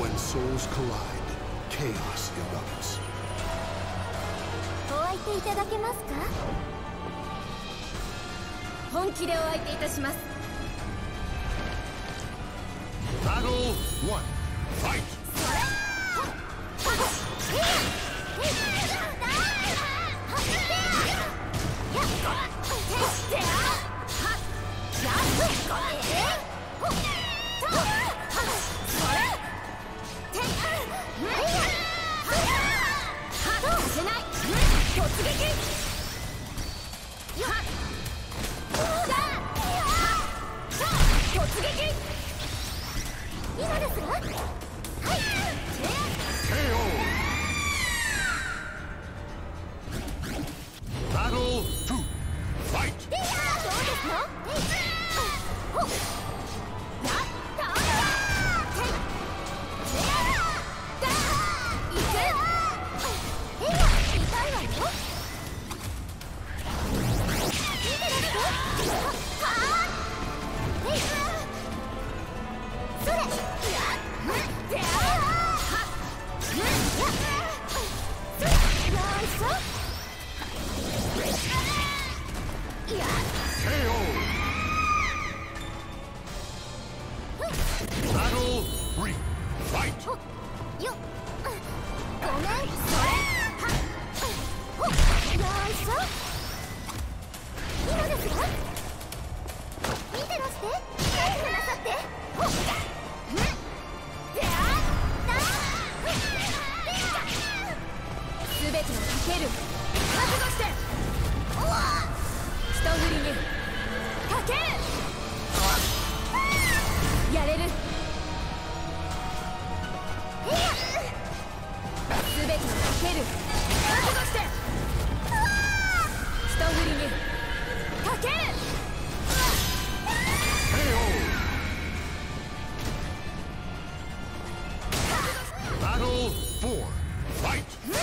When souls collide, chaos erupts. お相手いただけますか本気でお相手いたします Battle 1. Fight! 今ですが見てらして。回復なさって。すべてをかける覚悟しておわ一振りにかけるやれるえいやすべてをかける覚悟して一振りにかける KO! Battle 4. Fight! それも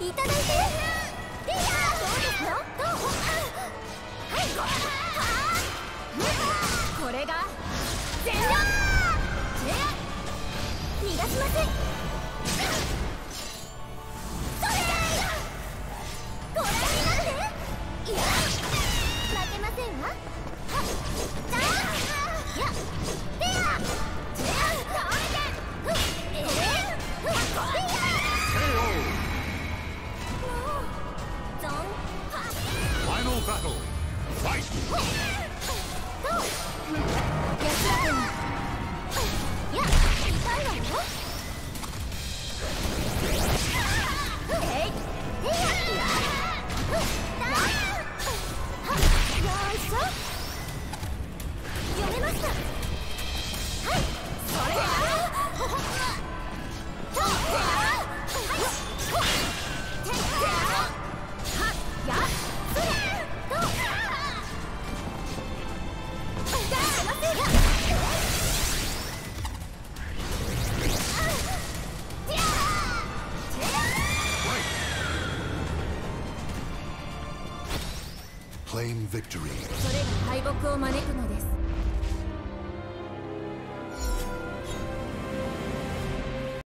いただいて。いやどうですよどうはいこれが全力逃がしません Claim victory. それが敗北を招くのです